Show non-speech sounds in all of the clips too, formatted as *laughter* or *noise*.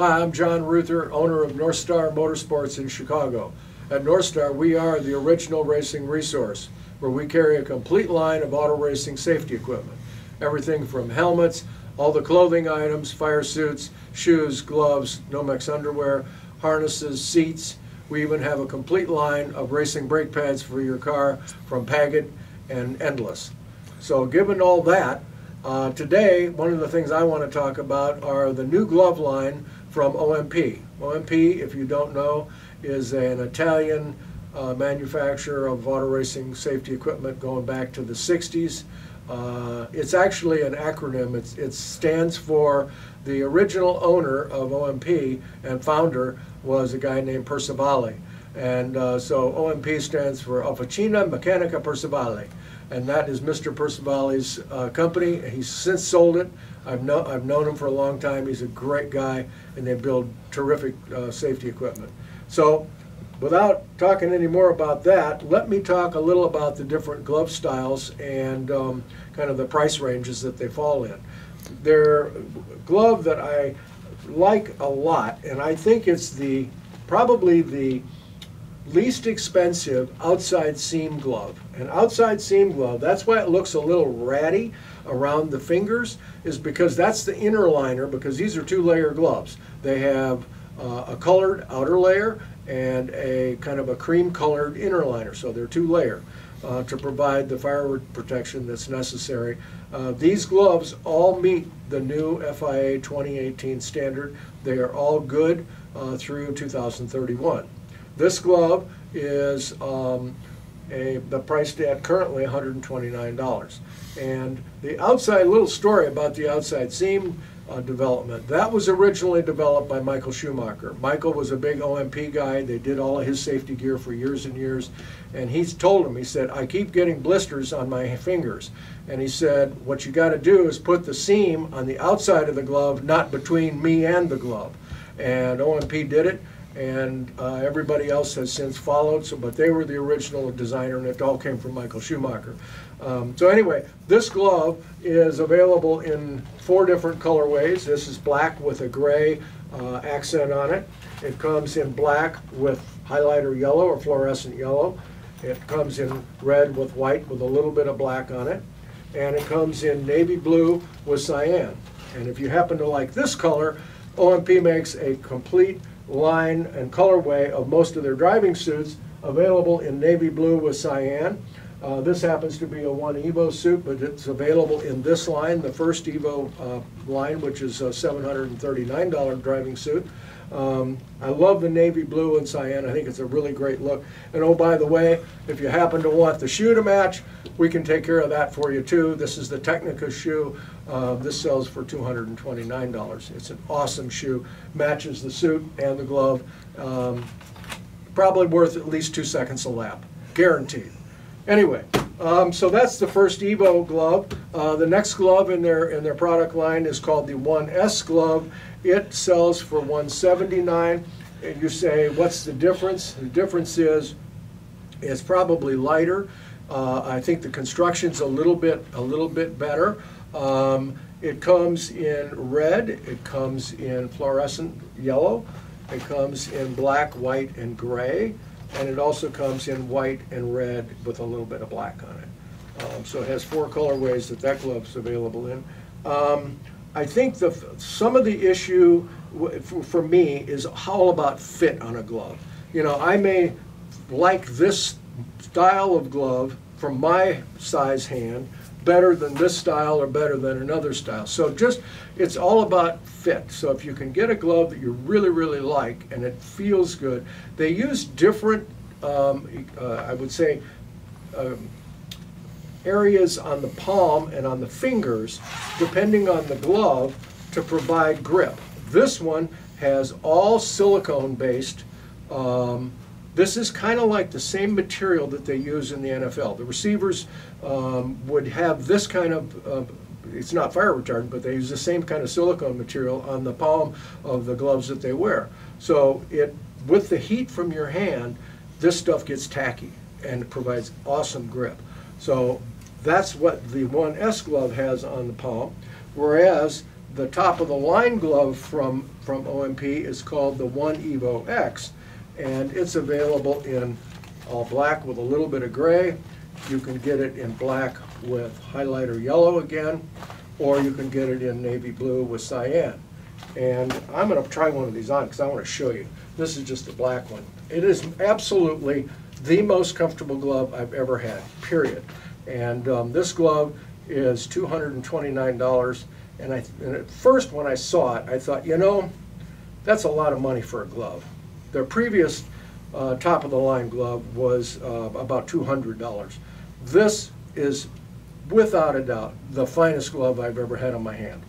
Hi, I'm John Ruther, owner of North Star Motorsports in Chicago. At North Star, we are the original racing resource, where we carry a complete line of auto racing safety equipment. Everything from helmets, all the clothing items, fire suits, shoes, gloves, Nomex underwear, harnesses, seats. We even have a complete line of racing brake pads for your car from Pagid and Endless. So given all that, uh, today, one of the things I want to talk about are the new glove line from OMP. OMP, if you don't know, is an Italian uh, manufacturer of auto racing safety equipment going back to the 60s. Uh, it's actually an acronym. It's, it stands for the original owner of OMP and founder was a guy named Percivale. And uh, so OMP stands for Officina Meccanica Percivale and that is Mr. Percivale's uh, company. He's since sold it. I've, know, I've known him for a long time. He's a great guy, and they build terrific uh, safety equipment. So, without talking any more about that, let me talk a little about the different glove styles and um, kind of the price ranges that they fall in. They're glove that I like a lot, and I think it's the probably the least expensive outside seam glove. An outside seam glove, that's why it looks a little ratty around the fingers, is because that's the inner liner, because these are two layer gloves. They have uh, a colored outer layer and a kind of a cream colored inner liner, so they're two layer. Uh, to provide the fire protection that's necessary. Uh, these gloves all meet the new FIA 2018 standard. They are all good uh, through 2031. This glove is um, a, the price at currently $129. And the outside, little story about the outside seam uh, development, that was originally developed by Michael Schumacher. Michael was a big OMP guy. They did all of his safety gear for years and years. And he's told him, he said, I keep getting blisters on my fingers. And he said, what you got to do is put the seam on the outside of the glove, not between me and the glove. And OMP did it and uh, everybody else has since followed. So, but they were the original designer, and it all came from Michael Schumacher. Um, so anyway, this glove is available in four different colorways. This is black with a gray uh, accent on it. It comes in black with highlighter yellow or fluorescent yellow. It comes in red with white with a little bit of black on it. And it comes in navy blue with cyan. And if you happen to like this color, OMP makes a complete line and colorway of most of their driving suits available in navy blue with cyan. Uh, this happens to be a one Evo suit, but it's available in this line, the first Evo uh, line, which is a $739 driving suit. Um, I love the navy blue and cyan. I think it's a really great look. And oh, by the way, if you happen to want the shoe to match, we can take care of that for you too. This is the Tecnica shoe. Uh, this sells for $229. It's an awesome shoe. Matches the suit and the glove. Um, probably worth at least two seconds a lap. Guaranteed. Anyway, um, so that's the first Evo glove. Uh, the next glove in their in their product line is called the 1S glove. It sells for 179 and you say, what's the difference? The difference is it's probably lighter. Uh, I think the construction's a little bit a little bit better. Um, it comes in red, it comes in fluorescent yellow, it comes in black, white, and gray, and it also comes in white and red with a little bit of black on it. Um, so it has four colorways that that glove's available in. Um, I think the some of the issue for me is all about fit on a glove. You know, I may like this style of glove from my size hand better than this style or better than another style. So just, it's all about fit. So if you can get a glove that you really, really like and it feels good, they use different, um, uh, I would say, um, areas on the palm and on the fingers, depending on the glove, to provide grip. This one has all silicone based. Um, this is kind of like the same material that they use in the NFL. The receivers um, would have this kind of, uh, it's not fire retardant, but they use the same kind of silicone material on the palm of the gloves that they wear. So it, with the heat from your hand, this stuff gets tacky and provides awesome grip. So that's what the 1S glove has on the palm, whereas the top of the line glove from, from OMP is called the One Evo X, and it's available in all black with a little bit of gray. You can get it in black with highlighter yellow again, or you can get it in navy blue with cyan. And I'm gonna try one of these on because I want to show you. This is just the black one. It is absolutely the most comfortable glove I've ever had, period. And um, this glove is $229. And, I, and at first when I saw it, I thought, you know, that's a lot of money for a glove. Their previous uh, top of the line glove was uh, about $200. This is without a doubt the finest glove I've ever had on my hand.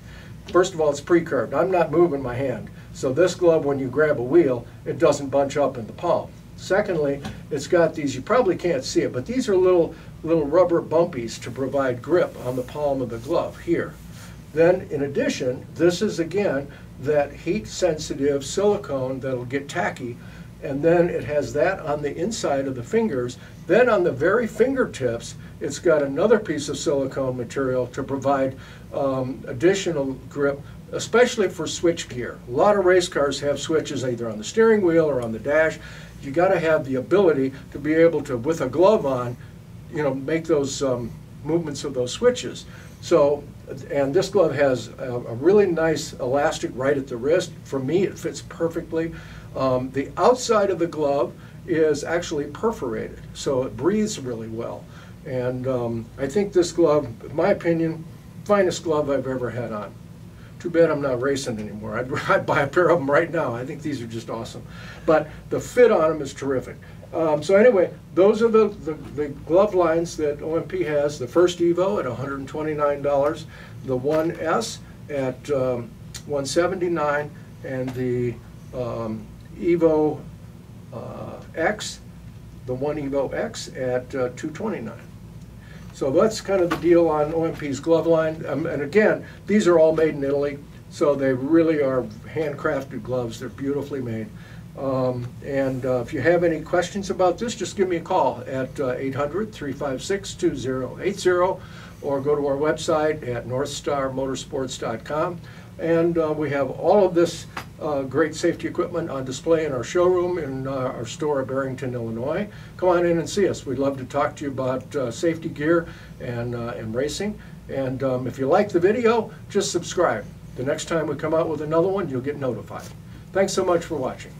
First of all, it's pre-curved. I'm not moving my hand. So this glove, when you grab a wheel, it doesn't bunch up in the palm. Secondly, it's got these, you probably can't see it, but these are little, little rubber bumpies to provide grip on the palm of the glove here. Then, in addition, this is again that heat sensitive silicone that'll get tacky and then it has that on the inside of the fingers. Then on the very fingertips, it's got another piece of silicone material to provide um, additional grip, especially for switch gear. A lot of race cars have switches either on the steering wheel or on the dash. You got to have the ability to be able to, with a glove on, you know, make those um, movements of those switches. So, and this glove has a, a, really nice elastic right at the wrist. For me, it fits perfectly. Um, the outside of the glove is actually perforated, so it breathes really well. And um, I think this glove, in my opinion, finest glove I've ever had on. Too bad I'm not racing anymore. I'd, *laughs* I'd buy a pair of them right now. I think these are just awesome. But the fit on them is terrific. Um, so anyway, those are the, the, the, glove lines that OMP has. The first Evo at $129, the 1S at um, 179 and the um, Evo uh, X, the 1 Evo X at uh, 229 so that's kind of the deal on OMP's glove line. Um, and again, these are all made in Italy, so they really are handcrafted gloves. They're beautifully made. Um, and uh, if you have any questions about this, just give me a call at 800-356-2080 uh, or go to our website at northstarmotorsports.com. And uh, we have all of this uh, great safety equipment on display in our showroom in uh, our store at Barrington, Illinois. Come on in and see us. We'd love to talk to you about uh, safety gear and, uh, and racing. And um, if you like the video, just subscribe. The next time we come out with another one, you'll get notified. Thanks so much for watching.